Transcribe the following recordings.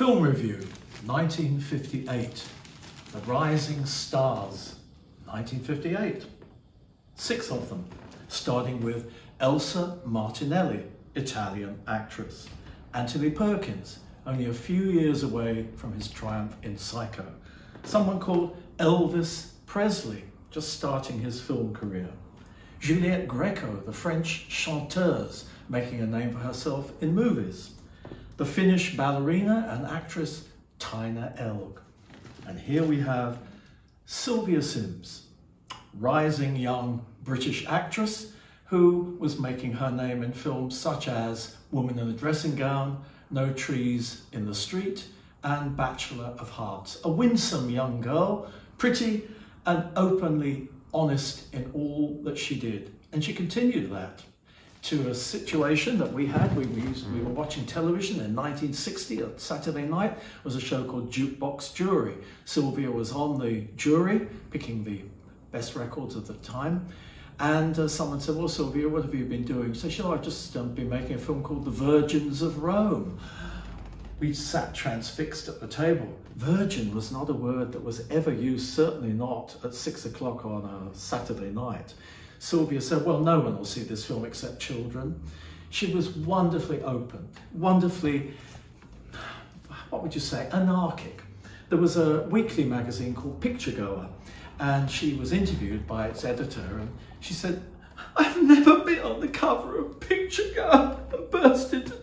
Film Review, 1958. The Rising Stars, 1958. Six of them, starting with Elsa Martinelli, Italian actress. Anthony Perkins, only a few years away from his triumph in Psycho. Someone called Elvis Presley, just starting his film career. Juliette Gréco, the French chanteuse, making a name for herself in movies. The Finnish ballerina and actress Taina Elg. And here we have Sylvia Syms, rising young British actress who was making her name in films such as Woman in a Dressing Gown, No Trees in the Street, and Bachelor of Hearts. A winsome young girl, pretty and openly honest in all that she did. And she continued that to a situation that we had. We, we, used, we were watching television in 1960 on Saturday night was a show called Jukebox Jury. Sylvia was on the jury, picking the best records of the time. And uh, someone said, well, Sylvia, what have you been doing? So oh, I've just um, been making a film called The Virgins of Rome. We sat transfixed at the table. Virgin was not a word that was ever used, certainly not at six o'clock on a Saturday night. Sylvia said, well, no one will see this film except children. She was wonderfully open, wonderfully, what would you say, anarchic. There was a weekly magazine called Picturegoer, and she was interviewed by its editor, and she said, I've never been on the cover of Picturegoer and burst into.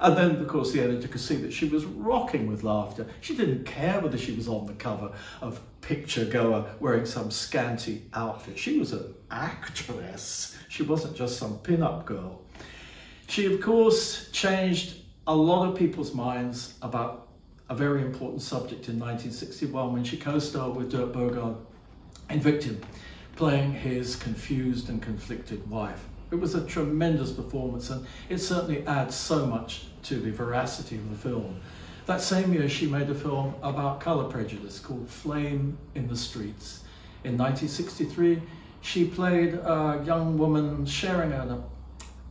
And then, of course, the editor could see that she was rocking with laughter. She didn't care whether she was on the cover of Picturegoer wearing some scanty outfit. She was an actress. She wasn't just some pin-up girl. She, of course, changed a lot of people's minds about a very important subject in 1961 when she co-starred with Dirk Bogarde in Victim playing his confused and conflicted wife. It was a tremendous performance and it certainly adds so much to the veracity of the film. That same year she made a film about colour prejudice called Flame in the Streets. In 1963 she played a young woman sharing an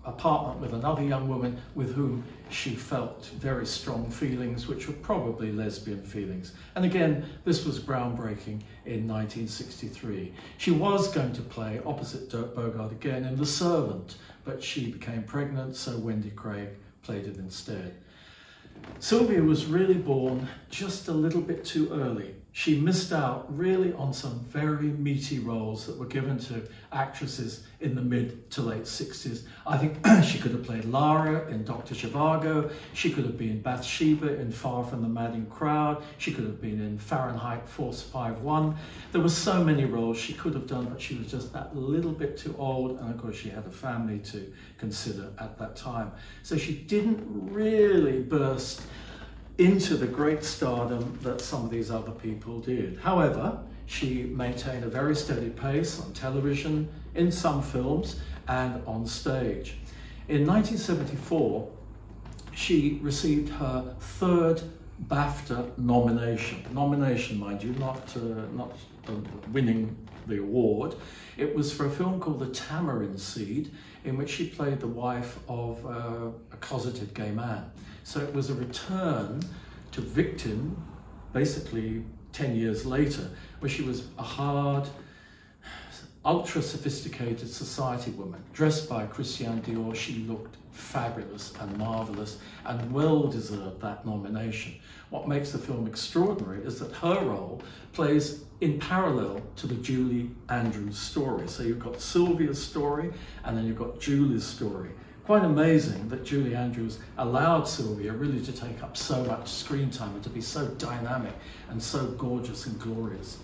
apartment with another young woman with whom she felt very strong feelings, which were probably lesbian feelings. And again, this was groundbreaking in 1963. She was going to play opposite Dirk Bogarde again in The Servant, but she became pregnant, so Wendy Craig played it instead. Sylvia was really born just a little bit too early she missed out really on some very meaty roles that were given to actresses in the mid to late 60s. I think she could have played Lara in Dr. Zhivago. She could have been Bathsheba in Far From the Madding Crowd. She could have been in Fahrenheit 451. There were so many roles she could have done, but she was just that little bit too old. And of course, she had a family to consider at that time. So she didn't really burst into the great stardom that some of these other people did. However, she maintained a very steady pace on television, in some films, and on stage. In 1974, she received her third BAFTA nomination. Nomination, mind you, not, uh, not uh, winning the award. It was for a film called The Tamarind Seed, in which she played the wife of uh, a closeted gay man. So it was a return to Victim, basically 10 years later, where she was a hard, ultra sophisticated society woman. Dressed by Christian Dior, she looked fabulous and marvelous and well deserved that nomination. What makes the film extraordinary is that her role plays in parallel to the Julie Andrews story. So you've got Sylvia's story and then you've got Julie's story quite amazing that Julie Andrews allowed Sylvia really to take up so much screen time and to be so dynamic and so gorgeous and glorious.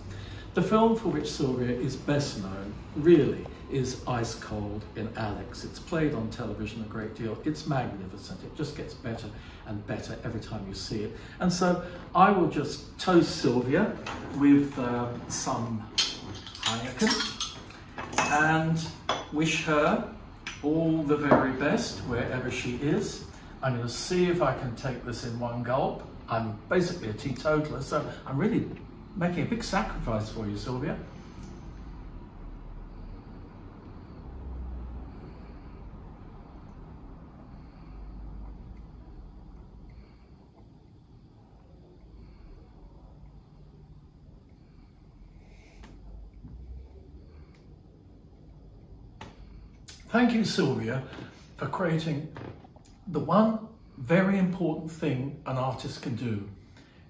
The film for which Sylvia is best known, really, is Ice Cold in Alex. It's played on television a great deal. It's magnificent. It just gets better and better every time you see it. And so I will just toast Sylvia with uh, some Heineken and wish her all the very best wherever she is. I'm going to see if I can take this in one gulp. I'm basically a teetotaler, so I'm really making a big sacrifice for you, Sylvia. Thank you, Sylvia, for creating the one very important thing an artist can do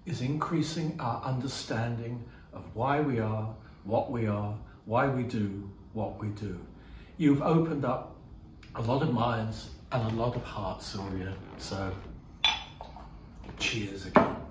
is increasing our understanding of why we are, what we are, why we do what we do. You've opened up a lot of minds and a lot of hearts, Sylvia. So, cheers again.